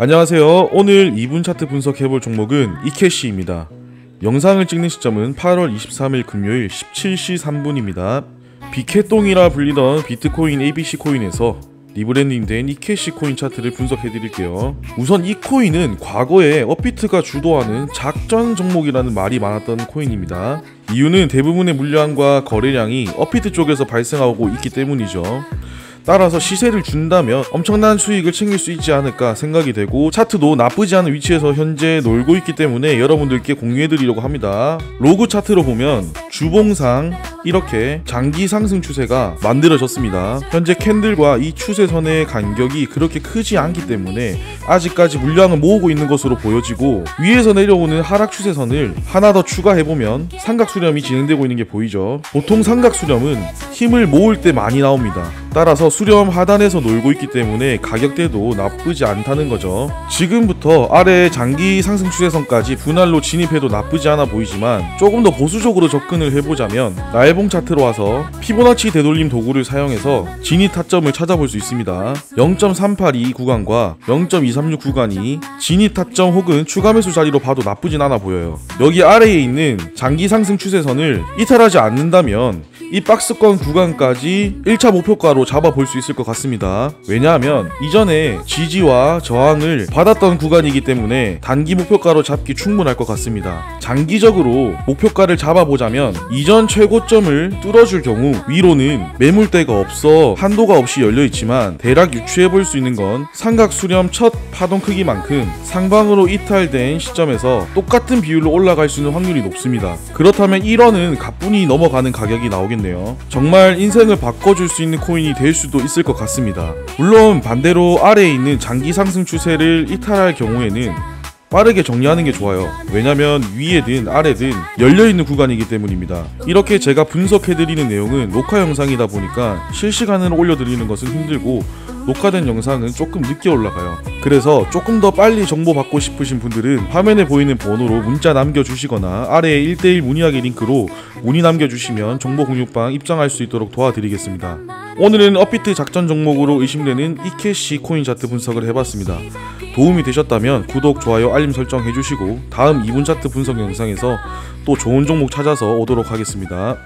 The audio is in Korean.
안녕하세요. 오늘 2분 차트 분석해볼 종목은 이캐시입니다. 영상을 찍는 시점은 8월 23일 금요일 17시 3분입니다. 비켓동이라 불리던 비트코인 ABC 코인에서 rebranding된 이캐시 코인 차트를 분석해드릴게요. 우선 이 코인은 과거에 업비트가 주도하는 작전 종목이라는 말이 많았던 코인입니다. 이유는 대부분의 물량과 거래량이 업비트 쪽에서 발생하고 있기 때문이죠. 따라서 시세를 준다면 엄청난 수익을 챙길 수 있지 않을까 생각이 되고 차트도 나쁘지 않은 위치에서 현재 놀고 있기 때문에 여러분들께 공유해드리려고 합니다. 로그 차트로 보면 주봉상 이렇게 장기 상승 추세가 만들어졌습니다. 현재 캔들과 이 추세선의 간격이 그렇게 크지 않기 때문에 아직까지 물량을 모으고 있는 것으로 보여지고 위에서 내려오는 하락 추세선을 하나 더 추가해보면 삼각 수렴이 진행되고 있는 게 보이죠. 보통 삼각 수렴은 힘을 모을 때 많이 나옵니다. 따라서 수렴 하단에서 놀고 있기 때문에 가격대도 나쁘지 않다는 거죠. 지금부터 아래 장기 상승 추세선까지 분할로 진입해도 나쁘지 않아 보이지만 조금 더 보수적으로 접근을 해보자면 날봉 차트로 와서 피보나치 되돌림 도구를 사용해서 진입 타점을 찾아볼 수 있습니다. 0.382 구간과 0.236 구간이 진입 타점 혹은 추가 매수 자리로 봐도 나쁘진 않아 보여요. 여기 아래에 있는 장기 상승 추세선을 이탈하지 않는다면 이 박스권 구간까지 1차 목표가로 잡아볼 수 있을 것 같습니다. 왜냐하면 이전에 지지와 저항을 받았던 구간이기 때문에 단기 목표가로 잡기 충분할 것 같습니다. 장기적으로 목표가를 잡아보자면 이전 최고점을 뚫어줄 경우 위로는 매물대가 없어 한도가 없이 열려있지만 대략 유추해볼 수 있는 건 삼각 수렴 첫 파동 크기만큼 상방으로 이탈된 시점에서 똑같은 비율로 올라갈 수 있는 확률이 높습니다. 그렇다면 1원은 가뿐히 넘어가는 가격이 나오겠네요. 정말 인생을 바꿔줄 수 있는 코인이 될 수도 있을 것 같습니다. 물론 반대로 아래에 있는 장기 상승 추세를 이탈할 경우에는 빠르게 정리하는 게 좋아요. 왜냐면 위에든 아래든 열려있는 구간이기 때문입니다. 이렇게 제가 분석해드리는 내용은 녹화 영상이다 보니까 실시간으로 올려드리는 것은 힘들고 녹화된 영상은 조금 늦게 올라가요. 그래서 조금 더 빨리 정보 받고 싶으신 분들은 화면에 보이는 번호로 문자 남겨주시거나 아래에 1대1 문의하기 링크로 문의 남겨주시면 정보 공유방 입장할 수 있도록 도와드리겠습니다. 오늘은 업비트 작전 종목으로 의심되는 이캐시 코인 차트 분석을 해봤습니다. 도움이 되셨다면 구독, 좋아요, 알림 설정 해주시고 다음 2분 차트 분석 영상에서 또 좋은 종목 찾아서 오도록 하겠습니다.